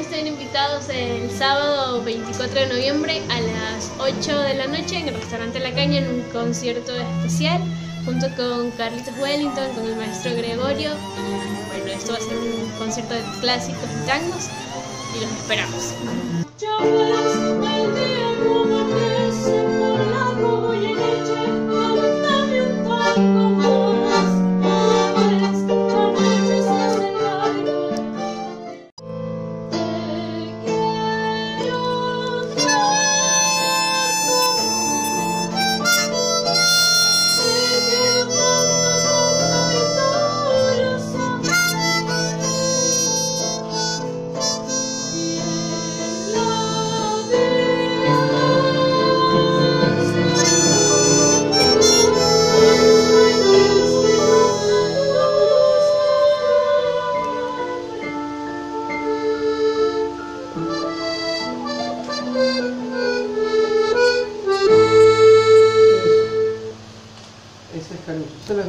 Están invitados el sábado 24 de noviembre a las 8 de la noche en el restaurante La Caña en un concierto especial junto con Carlitos Wellington, con el maestro Gregorio. Y bueno, esto va a ser un concierto de clásicos y tangos y los esperamos. 这个